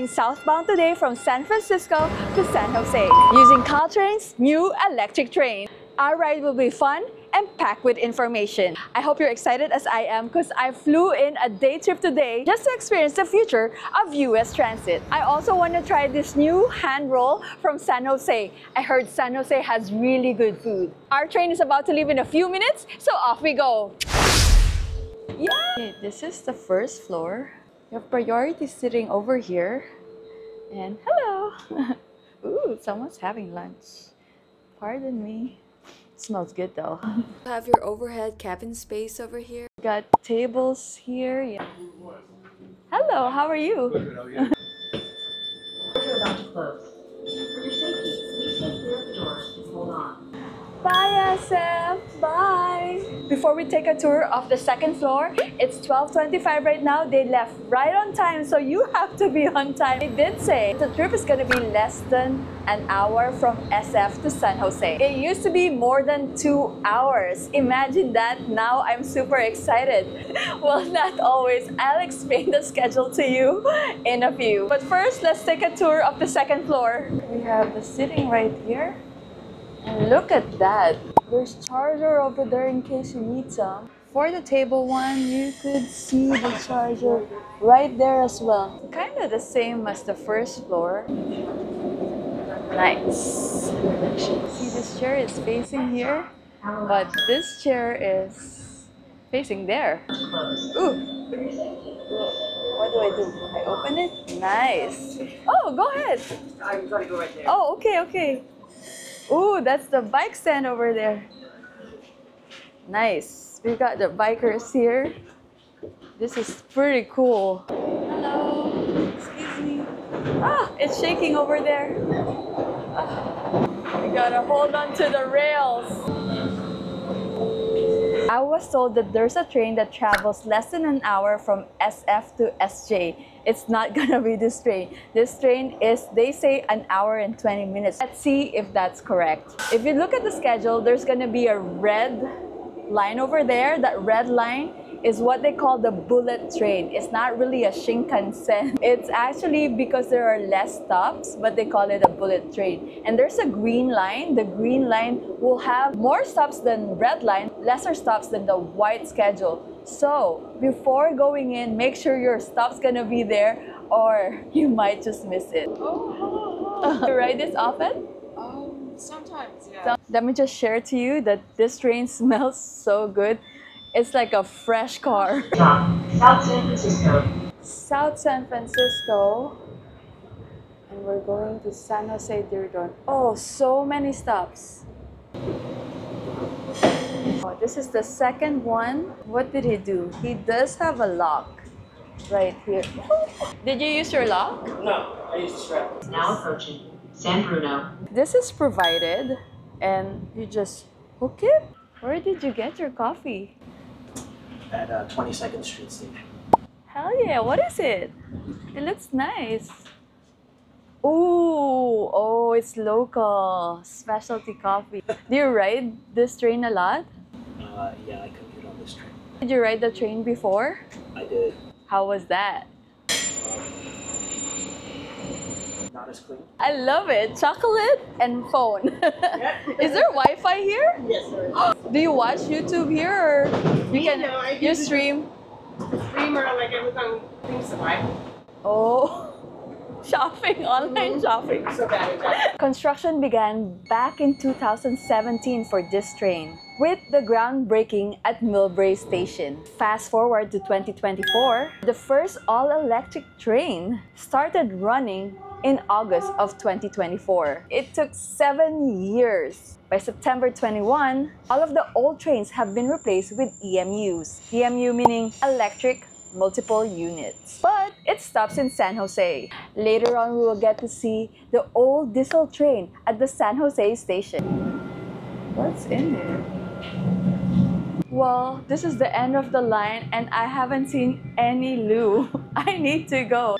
southbound today from San Francisco to San Jose using Caltrain's new electric train. Our ride will be fun and packed with information. I hope you're excited as I am because I flew in a day trip today just to experience the future of US Transit. I also want to try this new hand roll from San Jose. I heard San Jose has really good food. Our train is about to leave in a few minutes, so off we go. Yeah! Okay, this is the first floor. Your priority sitting over here. And hello! Ooh, someone's having lunch. Pardon me. Smells good though. have your overhead cabin space over here. Got tables here. Yeah. Hello, how are you? Good, how are you? About to close. For your safety, please stay clear of the doors hold on. Bye, SF. Bye. Before we take a tour of the second floor, it's 12.25 right now. They left right on time, so you have to be on time. They did say the trip is going to be less than an hour from SF to San Jose. It used to be more than two hours. Imagine that. Now I'm super excited. well, not always. I'll explain the schedule to you in a few. But first, let's take a tour of the second floor. We have the sitting right here. And look at that. There's charger over there in case you need some. For the table one, you could see the charger right there as well. Kind of the same as the first floor. Nice. See, this chair is facing here, but this chair is facing there. Ooh. What do I do? I open it? Nice. Oh, go ahead. I'm gonna go right there. Oh, okay, okay. Ooh, that's the bike stand over there. Nice. We got the bikers here. This is pretty cool. Hello. Excuse me. Ah, it's shaking over there. Ah, we gotta hold on to the rails. I was told that there's a train that travels less than an hour from SF to SJ. It's not gonna be this train. This train is, they say, an hour and 20 minutes. Let's see if that's correct. If you look at the schedule, there's gonna be a red line over there. That red line is what they call the bullet train. It's not really a Shinkansen. It's actually because there are less stops, but they call it a bullet train. And there's a green line. The green line will have more stops than red line, lesser stops than the white schedule. So before going in, make sure your stop's gonna be there or you might just miss it. Oh, hello, hello. you ride this often? Um, sometimes, yeah. So let me just share to you that this train smells so good. It's like a fresh car. South San Francisco. South San Francisco. And we're going to San Jose Diridon. Oh, so many stops. Oh, this is the second one. What did he do? He does have a lock right here. Did you use your lock? No, I used the strap. Now approaching San Bruno. This is provided and you just hook it. Where did you get your coffee? At uh, 22nd Street Station. Hell yeah, what is it? It looks nice. Ooh, oh, it's local. Specialty coffee. Do you ride this train a lot? Uh, yeah, I commute on this train. Did you ride the train before? I did. How was that? As clean. I love it. Chocolate and phone. is there Wi-Fi here? Yes, sir. Do you watch YouTube here or you Me, can no, I you stream? Streamer, like I was on Team Survival. Oh, shopping, online mm-hmm. shopping. So bad. Construction began back in 2017 for this train with the groundbreaking at Millbrae Station. Fast forward to 2024, the first all-electric train started running in August of 2024. It took seven years. By September 21, all of the old trains have been replaced with EMUs. EMU meaning electric multiple units. But it stops in San Jose. Later on, we will get to see the old diesel train at the San Jose station. What's in there? Well, this is the end of the line and I haven't seen any loo. I need to go.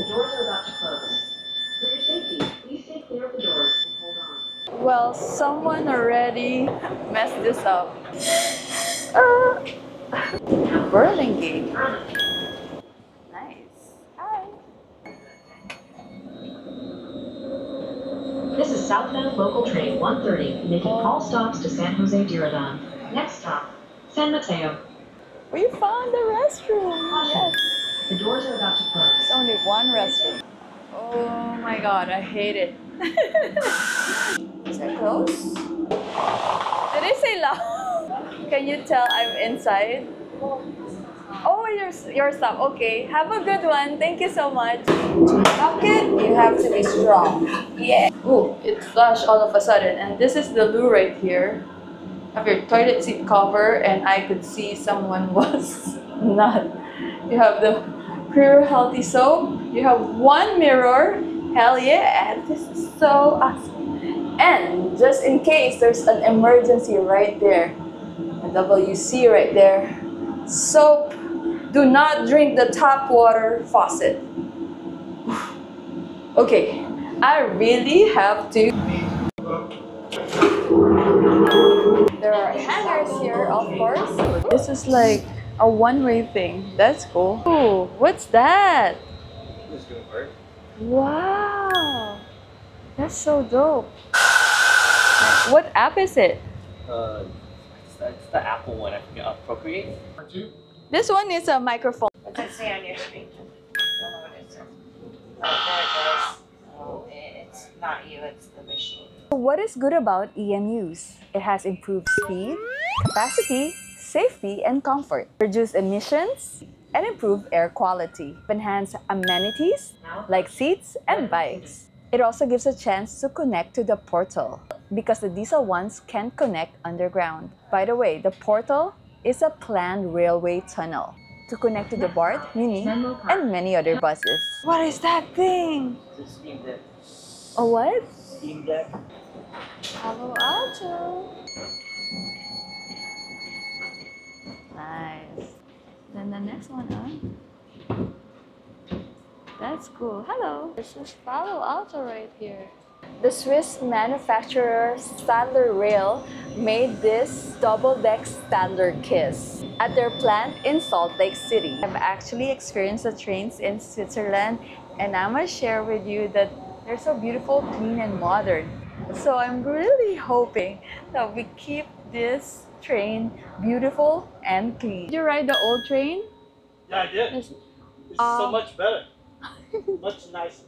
The doors are about to close. For your safety, please stay clear of the doors and hold on. Well, someone already messed this up. Uh, Burlingame. Nice. Hi. This is southbound local train 130, making all stops to San Jose Diridon. Next stop, San Mateo. We found the restroom. Yes. The doors are about to close. It's only one restroom. Oh my god, I hate it. Is it close? Did it say loud? Can you tell I'm inside? Oh, your, your stuff. Okay. Have a good one. Thank you so much. Bucket, you have to be strong. Yeah. Ooh, it flushed all of a sudden. And this is the loo right here. Have your toilet seat cover, and I could see someone was not. You have the pure healthy soap. You have one mirror. Hell yeah! And this is so awesome. And just in case there's an emergency right there, a WC right there. Soap. Do not drink the tap water faucet. Okay, I really have to. There are hangers here, of course. This is like a one-way thing. That's cool. Ooh, what's that? Who's doing work? Wow, that's so dope. What app is it? Uh, it's, the- it's the Apple one. I forget. Uh, Procreate. This one is a microphone. What does it say on your screen? I don't know what it says. Oh, there it goes. Oh, it's not you, it's the machine. What is good about EMUs? It has improved speed, capacity, safety, and comfort, reduce emissions, and improve air quality, enhance amenities like seats and bikes. It also gives a chance to connect to the portal because the diesel ones can't connect underground. By the way, the portal is a planned railway tunnel to connect to the BART, Muni, and many other buses. What is that thing? It's a Steam Deck. A what? Steam Deck. Palo Alto. Nice. Then the next one, huh? That's cool. Hello. This is Palo Alto right here. The Swiss manufacturer Stadler Rail made this double-deck Stadler Kiss at their plant in Salt Lake City. I've actually experienced the trains in Switzerland and I'm gonna share with you that they're so beautiful, clean, and modern. So I'm really hoping that we keep this train beautiful and clean. Did you ride the old train? Yeah, I did. Yes. It's Um, so much better. much nicer.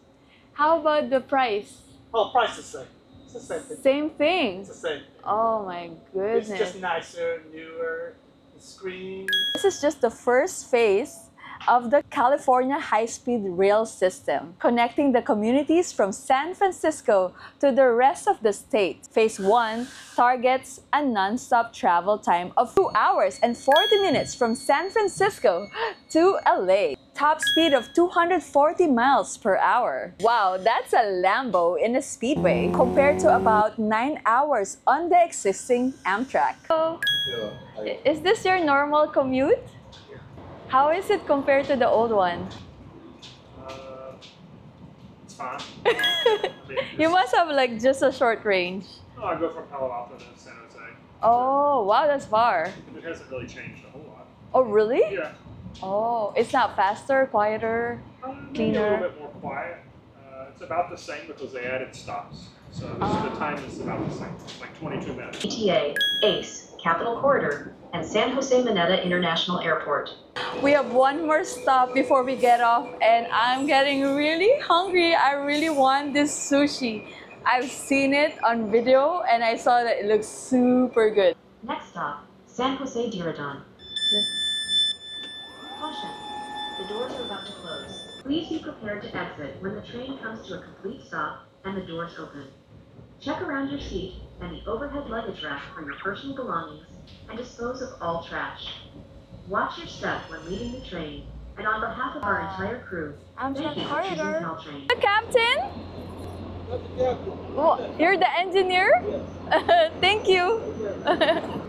How about the price? Oh, price is the same. It's the same thing. Same thing. It's the same. Oh my goodness. It's just nicer, newer. The screen. This is just the first phase of the California high speed rail system, connecting the communities from San Francisco to the rest of the state. Phase 1 targets a non stop travel time of 2 hours and 40 minutes from San Francisco to LA. Top speed of 240 miles per hour. Wow, that's a Lambo in a speedway compared to about 9 hours on the existing Amtrak. So, Is this your normal commute? How is it compared to the old one? Uh, it's fine. You must have like just a short range. Oh, I go from Palo Alto to San Jose. Oh, wow, that's far. It hasn't really changed a whole lot. Oh, really? Yeah. Oh, it's not faster, quieter. Um, maybe a little bit more quiet. Uh, it's about the same because they added stops. So this, Ah. the time is about the same. It's like 22 minutes. VTA, ACE, Capitol Corridor, and San Jose Mineta International Airport. We have one more stop before we get off, and I'm getting really hungry. I really want this sushi. I've seen it on video and I saw that it looks super good. Next stop, San Jose Diridon. Caution, the doors are about to close. Please be prepared to exit when the train comes to a complete stop and the doors open. Check around your seat and the overhead luggage rack for your personal belongings and dispose of all trash. Watch your step when leaving the train, and on behalf of our uh, entire crew, I'm thank you for choosing Caltrain. The captain? Oh, you're the engineer? Thank you.